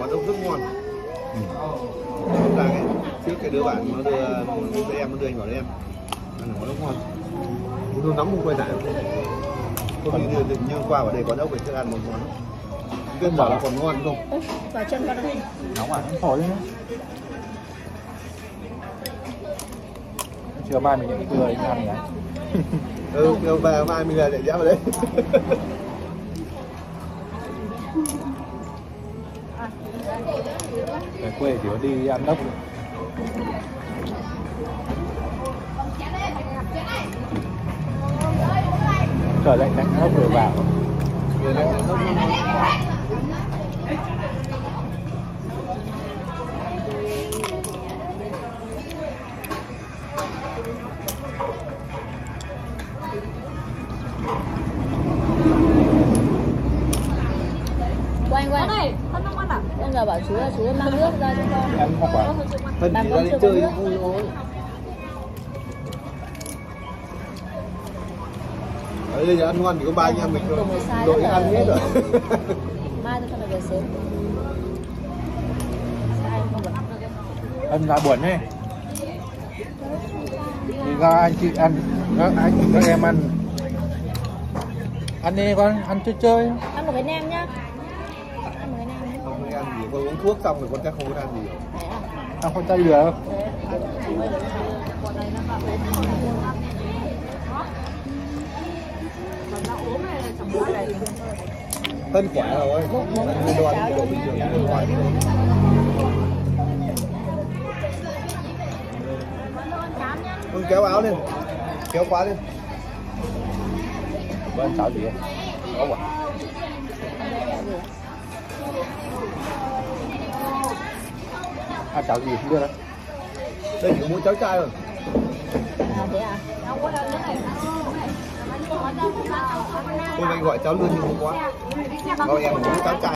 quán ốc rất ngon. Ốc là cái trước cái đứa bạn nó đưa đưa em nó đưa anh vào đây em. Ăn quán ốc ngon. Tôi nóng không quay lại. Tôi đi đưa như qua vào đây quán ốc về thức ăn một món. Biết bảo là còn ngon không? Vào chân con đây. Nóng à? Không thổi nữa chưa mai mình nhận cái tươi ăn nhỉ ừ về mai mình lại dám vào đấy về quê chỉ có đi ăn ốc thôi. trời lạnh đánh ốc rồi vào Thank you. Ăn. Quanh quanh này thân không ăn à? Bây giờ bảo chú là chú mang nước ra cho con. Ăn hoa quả thân chỉ ra đi chơi nước. vui thôi ở đây giờ ăn ngon chỉ có ba anh em mình thôi. Đội ăn hết rồi. Mai tôi cho mày về sớm. Ân là buồn ấy thì các anh chị ăn các anh các em ăn. Ăn đi con ăn chơi chơi. Ăn một cái nem nhá Ăn một cái nem nhá không có ăn gì con uống thuốc xong rồi con chắc không có ăn gì. Đấy à ăn không tay được thân khỏe rồi. Ăn ăn bình thường không ngon con kéo áo lên. Kéo khóa lên. Ăn cháo gì không có quả À cháu gì không biết đấy đây chỉ có mỗi cháu trai rồi À thế à tôi anh gọi cháu luôn nhưng không quá. Gọi em muốn cháu trai.